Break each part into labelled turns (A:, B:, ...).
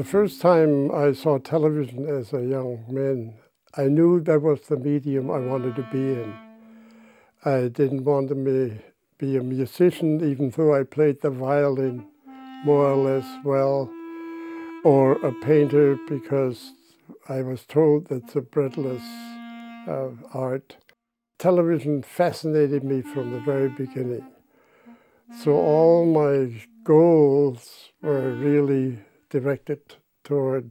A: The first time I saw television as a young man, I knew that was the medium I wanted to be in. I didn't want to be, a musician, even though I played the violin more or less well, or a painter because I was told that's a breadless uh, art. Television fascinated me from the very beginning. So all my goals were really directed toward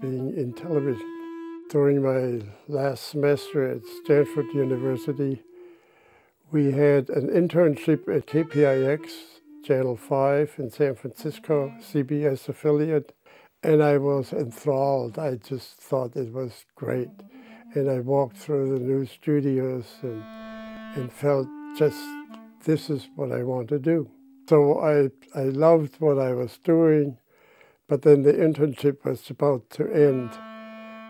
A: being in television. During my last semester at Stanford University, we had an internship at KPIX, Channel 5 in San Francisco, CBS affiliate, and I was enthralled. I just thought it was great. And I walked through the new studios and, and felt just this is what I want to do. So I, I loved what I was doing, but then the internship was about to end.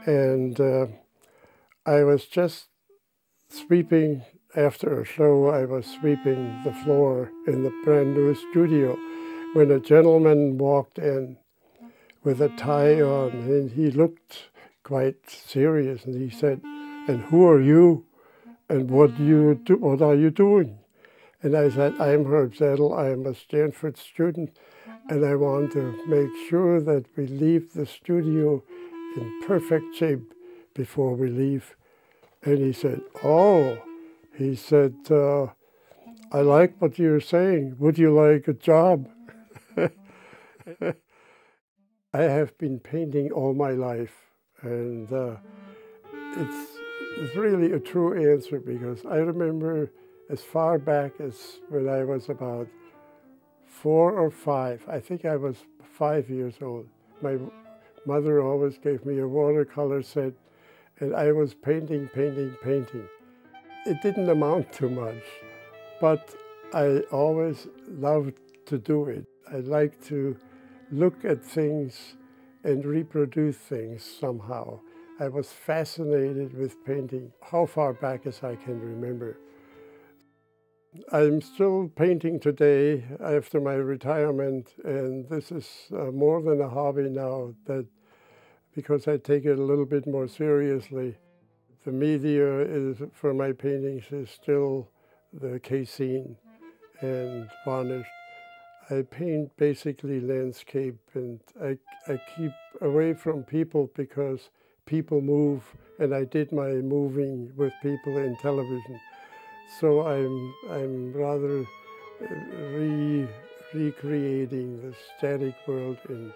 A: And uh, I was just sweeping, after a show, I was sweeping the floor in the brand new studio when a gentleman walked in with a tie on and he looked quite serious and he said, and who are you and what do you do, what are you doing? And I said, I'm Herb Zettl, I am a Stanford student and I want to make sure that we leave the studio in perfect shape before we leave. And he said, oh, he said, uh, I like what you're saying. Would you like a job? I have been painting all my life, and uh, it's, it's really a true answer because I remember as far back as when I was about four or five. I think I was five years old. My mother always gave me a watercolor set, and I was painting, painting, painting. It didn't amount to much, but I always loved to do it. I like to look at things and reproduce things somehow. I was fascinated with painting, how far back as I can remember. I'm still painting today after my retirement, and this is uh, more than a hobby now that because I take it a little bit more seriously. The media is for my paintings is still the casein and varnished. I paint basically landscape and I, I keep away from people because people move and I did my moving with people in television. So I'm, I'm rather re, recreating the static world in,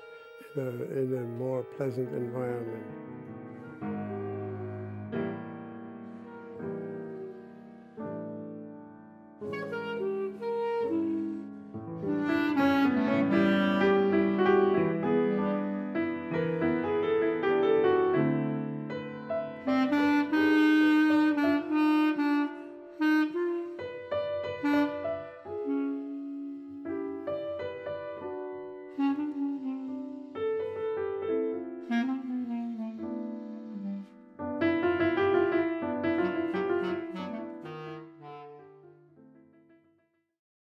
A: in, a, in a more pleasant environment.